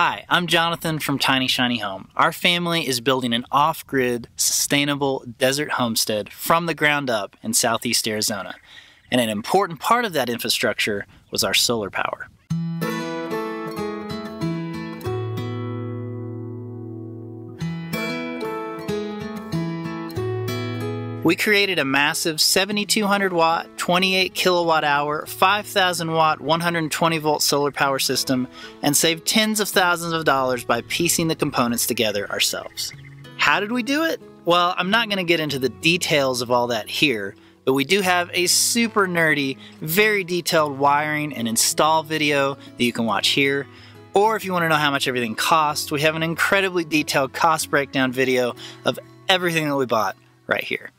Hi, I'm Jonathan from Tiny Shiny Home. Our family is building an off grid, sustainable desert homestead from the ground up in southeast Arizona. And an important part of that infrastructure was our solar power. We created a massive 7200 watt, 28 kilowatt hour, 5000 watt, 120 volt solar power system and saved tens of thousands of dollars by piecing the components together ourselves. How did we do it? Well, I'm not going to get into the details of all that here, but we do have a super nerdy, very detailed wiring and install video that you can watch here. Or if you want to know how much everything costs, we have an incredibly detailed cost breakdown video of everything that we bought right here.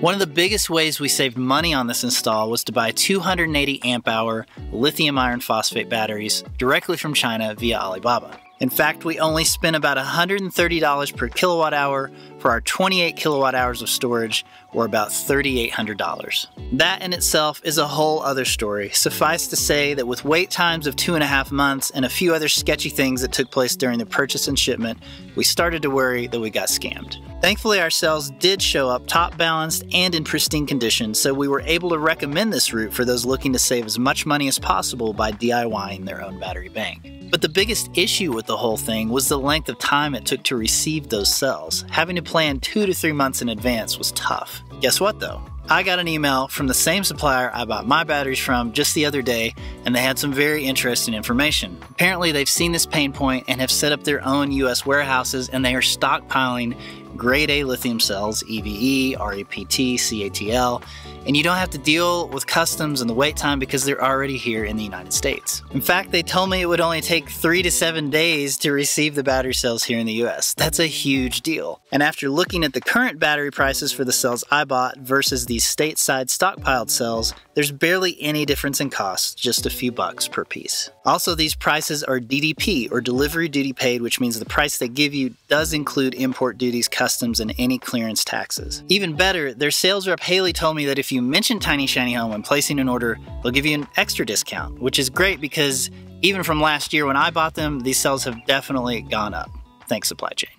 One of the biggest ways we saved money on this install was to buy 280 amp hour lithium iron phosphate batteries directly from China via Alibaba. In fact, we only spent about $130 per kilowatt hour for our 28 kilowatt hours of storage, or about $3,800. That in itself is a whole other story. Suffice to say that with wait times of two and a half months and a few other sketchy things that took place during the purchase and shipment, we started to worry that we got scammed. Thankfully, our cells did show up top balanced and in pristine condition, so we were able to recommend this route for those looking to save as much money as possible by DIYing their own battery bank. But the biggest issue with the whole thing was the length of time it took to receive those cells. Having to plan two to three months in advance was tough. Guess what though? I got an email from the same supplier I bought my batteries from just the other day, and they had some very interesting information. Apparently, they've seen this pain point and have set up their own US warehouses, and they are stockpiling grade A lithium cells, EVE, REPT, CATL, and you don't have to deal with customs and the wait time because they're already here in the United States. In fact, they told me it would only take three to seven days to receive the battery cells here in the US. That's a huge deal. And after looking at the current battery prices for the cells I bought versus these stateside stockpiled cells, there's barely any difference in cost, just a few bucks per piece. Also, these prices are DDP or delivery duty paid, which means the price they give you does include import duties, customs, and any clearance taxes. Even better, their sales rep Haley told me that if you mention Tiny Shiny Home when placing an order, they'll give you an extra discount, which is great because even from last year when I bought them, these sales have definitely gone up. Thanks, supply chain.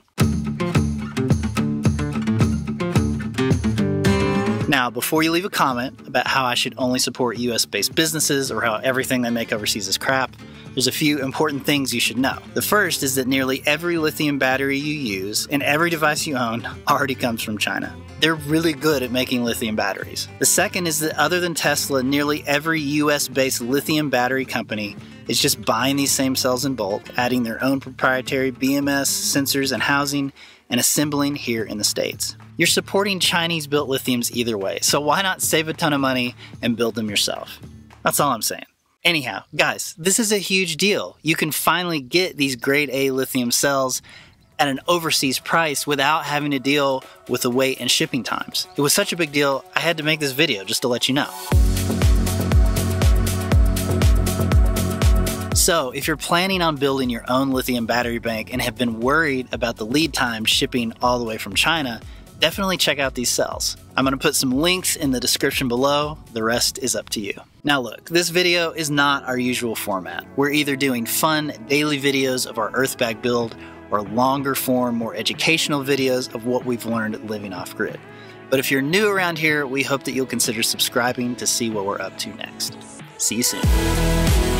Now, before you leave a comment about how I should only support US based businesses or how everything they make overseas is crap, there's a few important things you should know. The first is that nearly every lithium battery you use and every device you own already comes from China. They're really good at making lithium batteries. The second is that other than Tesla, nearly every US based lithium battery company is just buying these same cells in bulk, adding their own proprietary BMS, sensors, and housing, and assembling here in the States. You're supporting Chinese built lithiums either way, so why not save a ton of money and build them yourself? That's all I'm saying. Anyhow, guys, this is a huge deal. You can finally get these grade A lithium cells at an overseas price without having to deal with the wait and shipping times. It was such a big deal, I had to make this video just to let you know. So, if you're planning on building your own lithium battery bank and have been worried about the lead time shipping all the way from China, definitely check out these cells. I'm going to put some links in the description below, the rest is up to you. Now look, this video is not our usual format. We're either doing fun daily videos of our Earthbag build or longer form, more educational videos of what we've learned living off grid. But if you're new around here, we hope that you'll consider subscribing to see what we're up to next. See you soon.